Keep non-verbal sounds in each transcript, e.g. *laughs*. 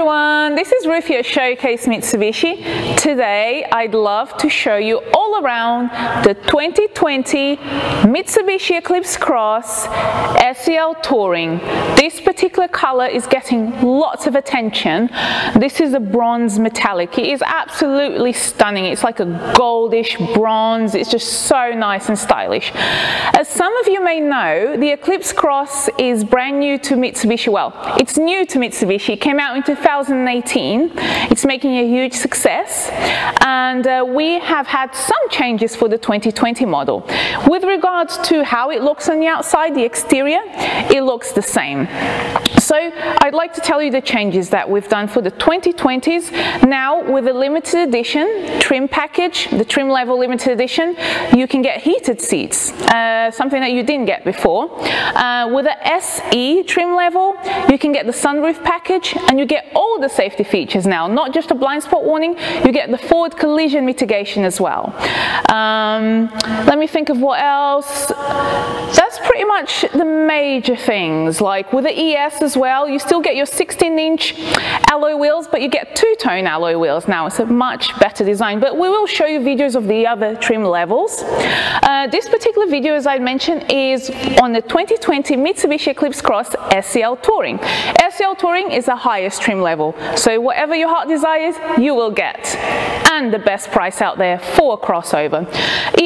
everyone, this is here Showcase Mitsubishi. Today I'd love to show you all around the 2020 Mitsubishi Eclipse Cross SEL Touring. This particular color is getting lots of attention. This is a bronze metallic. It is absolutely stunning. It's like a goldish bronze. It's just so nice and stylish. As some of you may know, the Eclipse Cross is brand new to Mitsubishi. Well, it's new to Mitsubishi. It came out in 2000 2018. It's making a huge success and uh, we have had some changes for the 2020 model. With regards to how it looks on the outside, the exterior, it looks the same. So I'd like to tell you the changes that we've done for the 2020s. Now with the limited edition trim package, the trim level limited edition, you can get heated seats, uh, something that you didn't get before. Uh, with the SE trim level, you can get the sunroof package and you get all the safety features now, not just a blind spot warning, you get the forward collision mitigation as well. Um, let me think of what else. That's pretty much the major things, like with the ES as well, you still get your 16 inch alloy wheels, but you get two-tone alloy wheels now. It's a much better design, but we will show you videos of the other trim levels. Uh, this particular video, as I mentioned, is on the 2020 Mitsubishi Eclipse Cross SEL Touring. SEL Touring is the highest trim level level. So whatever your heart desires, you will get. And the best price out there for a crossover.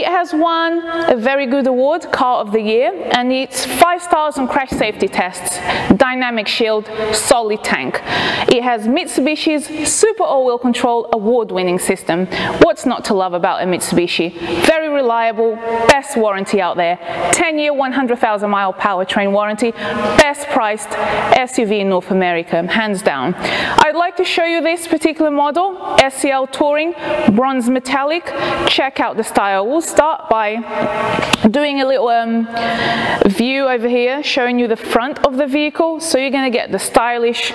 It has won a very good award, Car of the Year, and it's five stars on crash safety tests, dynamic shield, solid tank. It has Mitsubishi's Super All-Wheel Control award-winning system. What's not to love about a Mitsubishi? Very reliable, best warranty out there. 10-year, 100,000 mile powertrain warranty, best priced SUV in North America, hands down. I'd like to show you this particular model, SEL Touring, bronze metallic. Check out the style. We'll start by doing a little um, view over here, showing you the front of the vehicle. So you're gonna get the stylish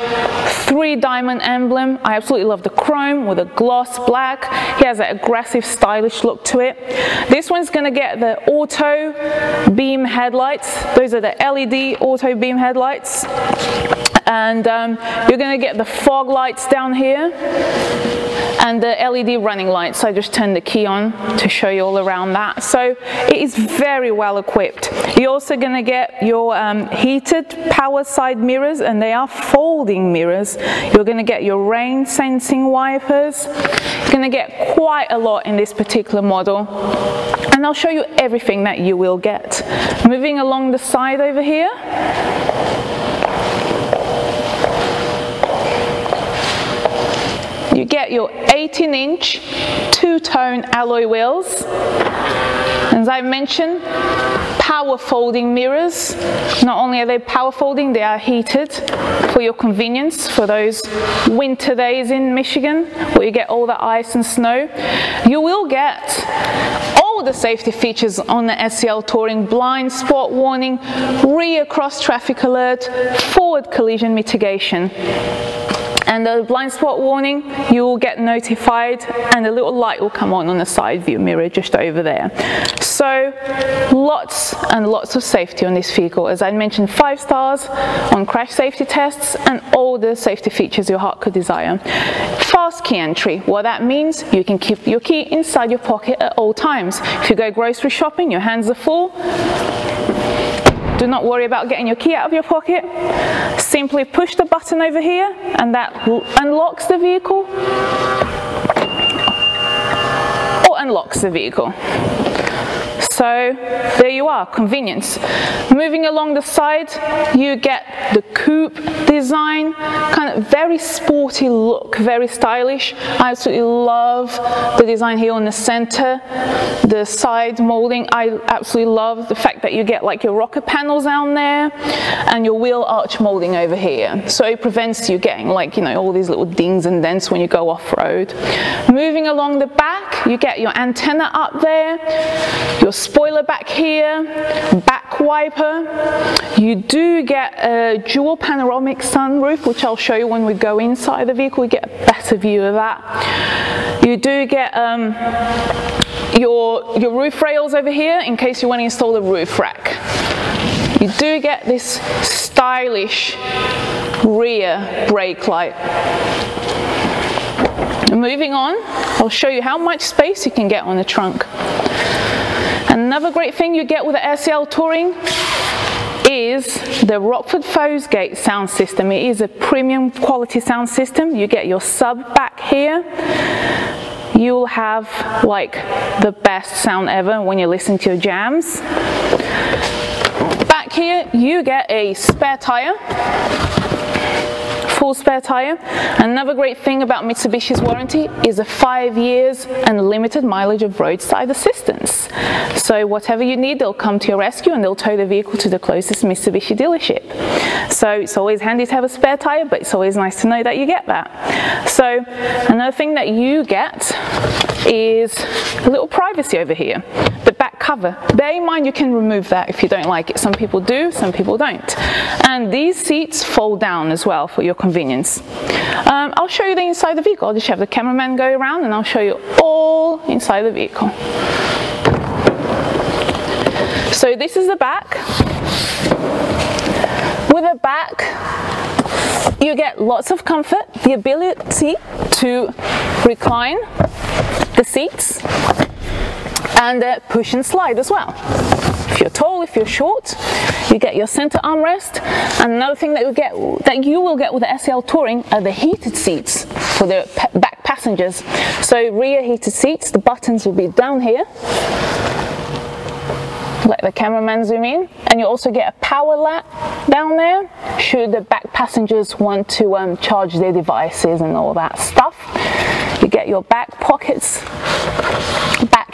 three diamond emblem. I absolutely love the chrome with a gloss black. He has an aggressive, stylish look to it. This one's gonna get the auto beam headlights. Those are the LED auto beam headlights and um, you're going to get the fog lights down here and the LED running lights. I just turned the key on to show you all around that. So it is very well equipped. You're also going to get your um, heated power side mirrors and they are folding mirrors. You're going to get your rain sensing wipers. You're going to get quite a lot in this particular model. And I'll show you everything that you will get. Moving along the side over here. you get your 18 inch two-tone alloy wheels. As I mentioned, power folding mirrors. Not only are they power folding, they are heated for your convenience for those winter days in Michigan where you get all the ice and snow. You will get all the safety features on the SEL Touring, blind spot warning, rear cross traffic alert, forward collision mitigation and the blind spot warning, you will get notified and a little light will come on on the side view mirror just over there. So lots and lots of safety on this vehicle. As I mentioned, five stars on crash safety tests and all the safety features your heart could desire. Fast key entry, what that means, you can keep your key inside your pocket at all times. If you go grocery shopping, your hands are full, do not worry about getting your key out of your pocket. Simply push the button over here and that unlocks the vehicle or unlocks the vehicle. So there you are, convenience. Moving along the side, you get the coupe design, kind of very sporty look, very stylish. I absolutely love the design here on the center, the side molding. I absolutely love the fact that you get like your rocker panels down there and your wheel arch molding over here. So it prevents you getting like, you know, all these little dings and dents when you go off-road. Moving along the back, you get your antenna up there, your spoiler back here, back wiper. You do get a dual panoramic sunroof, which I'll show you when we go inside the vehicle, we get a better view of that. You do get um, your, your roof rails over here in case you want to install a roof rack. You do get this stylish rear brake light. Moving on, I'll show you how much space you can get on the trunk. Another great thing you get with the SEL Touring is the Rockford Fosgate sound system. It is a premium quality sound system. You get your sub back here. You'll have like the best sound ever when you listen to your jams. Back here, you get a spare tire full spare tire. Another great thing about Mitsubishi's warranty is a five years and limited mileage of roadside assistance. So whatever you need, they'll come to your rescue and they'll tow the vehicle to the closest Mitsubishi dealership. So it's always handy to have a spare tire, but it's always nice to know that you get that. So another thing that you get is a little privacy over here. The back cover. Bear in mind you can remove that if you don't like it. Some people do, some people don't. And these seats fold down as well for your convenience. Um, I'll show you the inside of the vehicle. I'll just have the cameraman go around and I'll show you all inside the vehicle. So this is the back. With the back, you get lots of comfort, the ability to recline the seats and uh, push and slide as well. If you're tall, if you're short, you get your center armrest. And another thing that you get that you will get with the SEL Touring are the heated seats for the back passengers. So rear heated seats, the buttons will be down here. Let the cameraman zoom in. And you also get a power lat down there should the back passengers want to um, charge their devices and all that stuff. You get your back pockets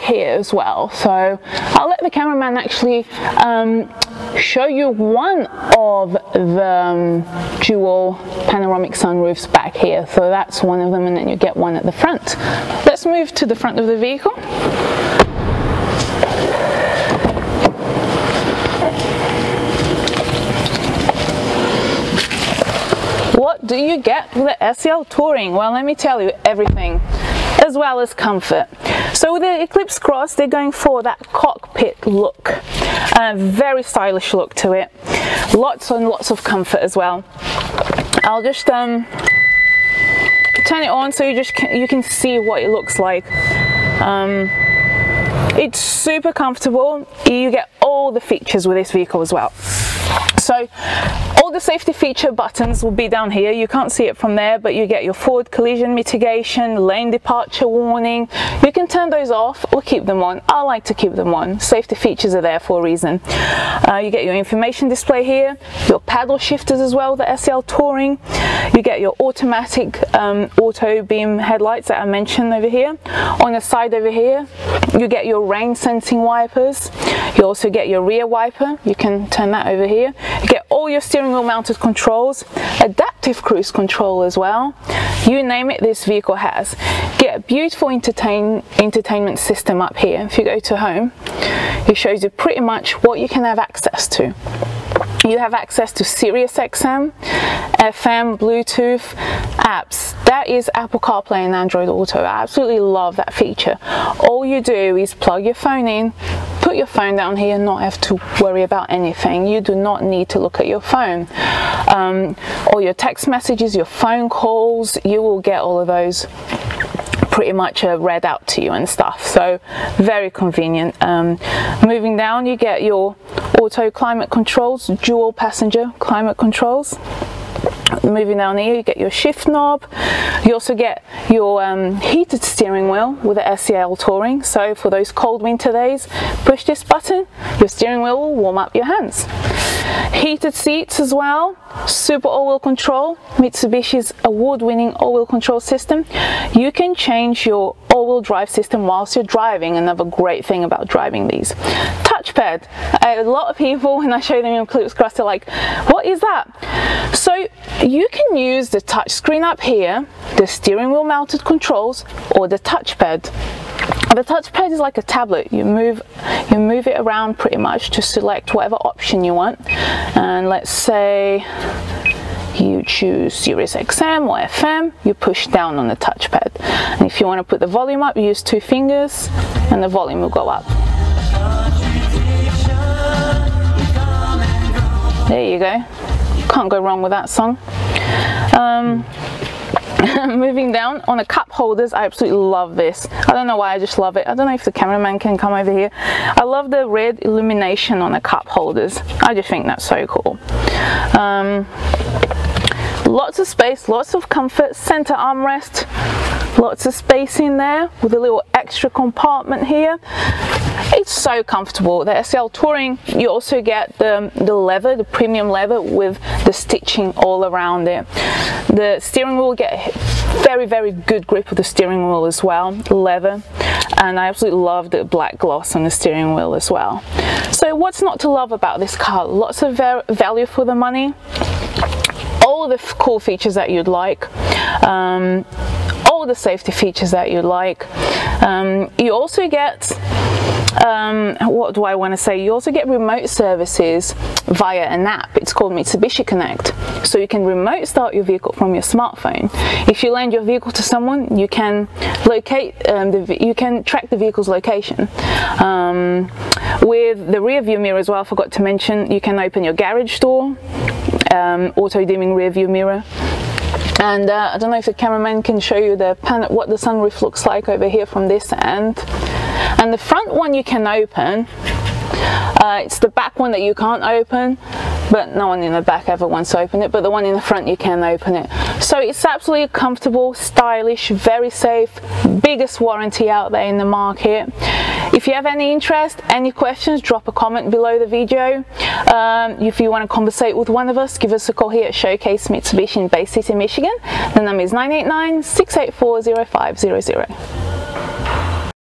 here as well. So I'll let the cameraman actually um, show you one of the um, dual panoramic sunroofs back here. So that's one of them and then you get one at the front. Let's move to the front of the vehicle. What do you get with the SEL Touring? Well, let me tell you everything as well as comfort. So with the Eclipse Cross, they're going for that cockpit look, a very stylish look to it. Lots and lots of comfort as well. I'll just um, turn it on so you just can, you can see what it looks like. Um, it's super comfortable. You get all the features with this vehicle as well. So all the safety feature buttons will be down here. You can't see it from there, but you get your forward collision mitigation, lane departure warning. You can turn those off or keep them on. I like to keep them on. Safety features are there for a reason. Uh, you get your information display here, your paddle shifters as well, the SL Touring. You get your automatic um, auto beam headlights that I mentioned over here. On the side over here, you get your rain sensing wipers. You also get your rear wiper. You can turn that over here. You get all your steering wheel mounted controls, adaptive cruise control as well. You name it, this vehicle has. Get a beautiful entertain, entertainment system up here. If you go to home, it shows you pretty much what you can have access to. You have access to Sirius XM, FM, Bluetooth, apps. That is Apple CarPlay and Android Auto. I absolutely love that feature. All you do is plug your phone in, put your phone down here and not have to worry about anything. You do not need to look at your phone. Um, all your text messages, your phone calls, you will get all of those pretty much uh, read out to you and stuff so very convenient um, moving down you get your auto climate controls dual passenger climate controls moving down here you get your shift knob. You also get your um, heated steering wheel with the SEL Touring. So for those cold winter days push this button your steering wheel will warm up your hands. Heated seats as well super all-wheel control. Mitsubishi's award-winning all-wheel control system. You can change your all-wheel drive system whilst you're driving. Another great thing about driving these touchpad a lot of people when I show them in Eclipse Cross they're like what is that so you can use the touch screen up here, the steering wheel mounted controls or the touchpad. The touchpad is like a tablet. You move, you move it around pretty much to select whatever option you want. And let's say you choose Sirius XM or FM, you push down on the touchpad. And if you want to put the volume up, you use two fingers and the volume will go up. There you go. Can't go wrong with that song. Um, *laughs* moving down on the cup holders I absolutely love this. I don't know why I just love it. I don't know if the cameraman can come over here. I love the red illumination on the cup holders. I just think that's so cool. Um, lots of space lots of comfort center armrest lots of space in there with a little extra compartment here. It's so comfortable. The SL Touring you also get the, the leather the premium leather with the stitching all around it. The steering wheel get very very good grip of the steering wheel as well leather. And I absolutely love the black gloss on the steering wheel as well. So what's not to love about this car? Lots of value for the money. All the cool features that you'd like. Um, all the safety features that you like. Um, you also get um, what do I want to say? You also get remote services via an app. It's called Mitsubishi Connect. So you can remote start your vehicle from your smartphone. If you lend your vehicle to someone, you can locate um, the, you can track the vehicle's location. Um, with the rear view mirror as well, I forgot to mention, you can open your garage door, um, auto dimming rear view mirror and uh, I don't know if the cameraman can show you the pan what the sunroof looks like over here from this end. And the front one you can open. Uh, it's the back one that you can't open but no one in the back ever wants to open it but the one in the front you can open it. So it's absolutely comfortable stylish very safe biggest warranty out there in the market if you have any interest any questions drop a comment below the video. Um, if you want to conversate with one of us give us a call here at Showcase Mitsubishi in Bay City Michigan. The number is 989 684 0500